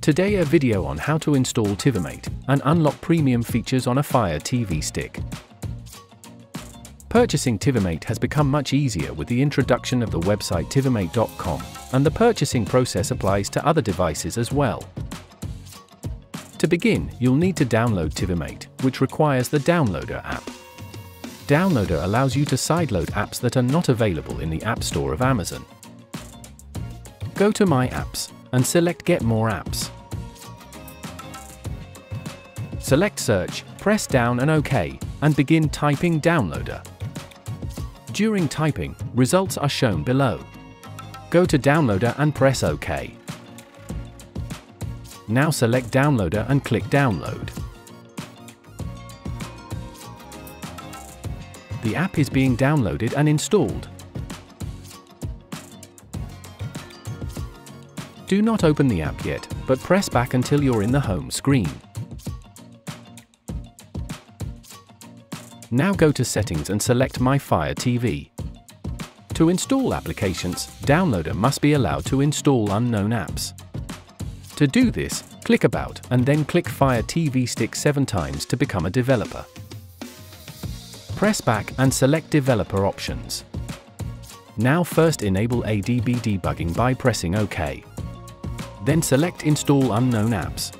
Today a video on how to install Tivimate and unlock premium features on a Fire TV stick. Purchasing Tivimate has become much easier with the introduction of the website tivimate.com, and the purchasing process applies to other devices as well. To begin, you'll need to download Tivimate, which requires the Downloader app. Downloader allows you to sideload apps that are not available in the App Store of Amazon. Go to My Apps and select Get More Apps. Select Search, press down and OK, and begin typing Downloader. During typing, results are shown below. Go to Downloader and press OK. Now select Downloader and click Download. The app is being downloaded and installed. Do not open the app yet, but press back until you're in the home screen. Now go to Settings and select My Fire TV. To install applications, Downloader must be allowed to install unknown apps. To do this, click About and then click Fire TV Stick 7 times to become a developer. Press back and select Developer Options. Now first enable ADB debugging by pressing OK. Then select Install Unknown Apps.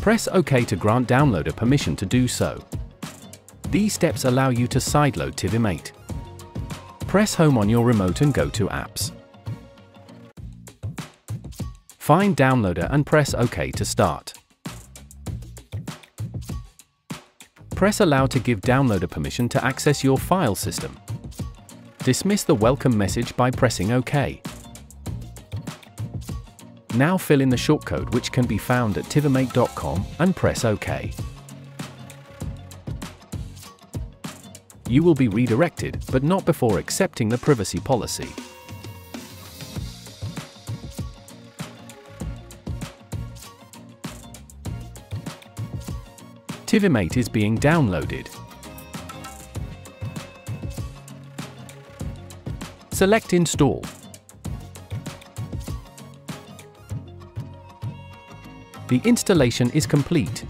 Press OK to grant downloader permission to do so. These steps allow you to sideload Tivimate. Press Home on your remote and go to Apps. Find Downloader and press OK to start. Press Allow to give downloader permission to access your file system. Dismiss the welcome message by pressing OK. Now fill in the shortcode which can be found at tivimate.com and press OK. you will be redirected, but not before accepting the privacy policy. Tivimate is being downloaded. Select Install. The installation is complete.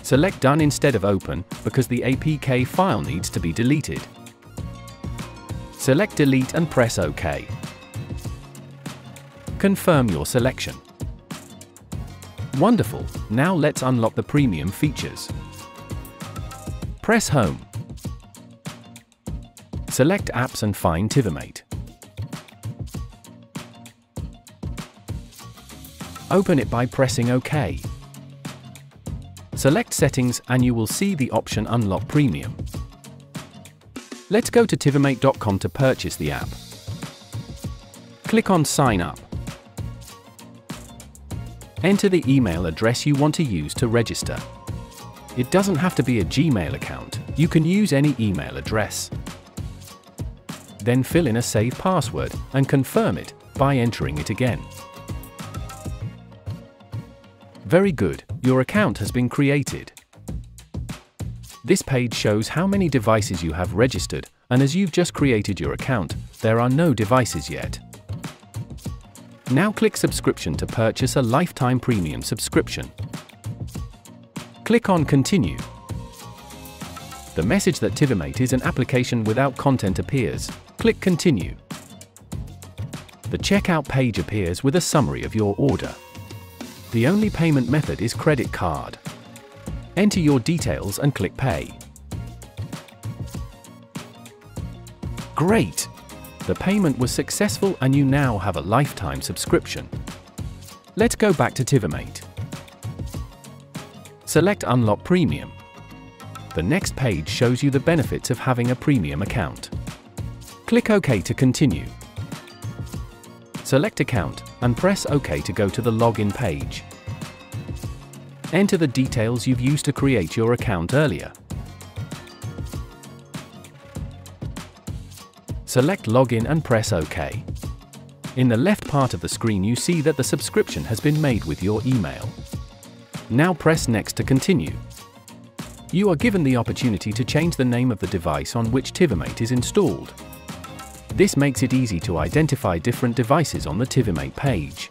Select Done instead of Open because the APK file needs to be deleted. Select Delete and press OK. Confirm your selection. Wonderful, now let's unlock the premium features. Press Home. Select Apps and find Tivimate. Open it by pressing OK. Select Settings and you will see the option Unlock Premium. Let's go to tivimate.com to purchase the app. Click on Sign Up. Enter the email address you want to use to register. It doesn't have to be a Gmail account, you can use any email address. Then fill in a safe password and confirm it by entering it again. Very good, your account has been created. This page shows how many devices you have registered, and as you've just created your account, there are no devices yet. Now click Subscription to purchase a lifetime premium subscription. Click on Continue. The message that Tivimate is an application without content appears. Click Continue. The checkout page appears with a summary of your order. The only payment method is credit card. Enter your details and click Pay. Great! The payment was successful and you now have a lifetime subscription. Let's go back to Tivimate. Select Unlock Premium. The next page shows you the benefits of having a premium account. Click OK to continue. Select Account and press OK to go to the login page. Enter the details you've used to create your account earlier. Select Login and press OK. In the left part of the screen you see that the subscription has been made with your email. Now press Next to continue. You are given the opportunity to change the name of the device on which Tivimate is installed. This makes it easy to identify different devices on the Tivimate page.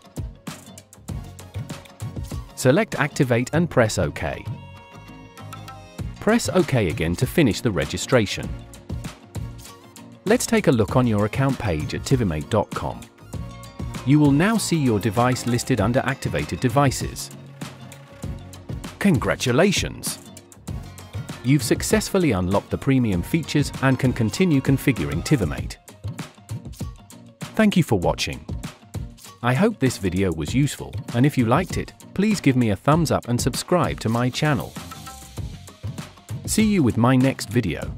Select Activate and press OK. Press OK again to finish the registration. Let's take a look on your account page at tivimate.com. You will now see your device listed under Activated Devices. Congratulations! You've successfully unlocked the premium features and can continue configuring Tivimate. Thank you for watching. I hope this video was useful, and if you liked it, please give me a thumbs up and subscribe to my channel. See you with my next video.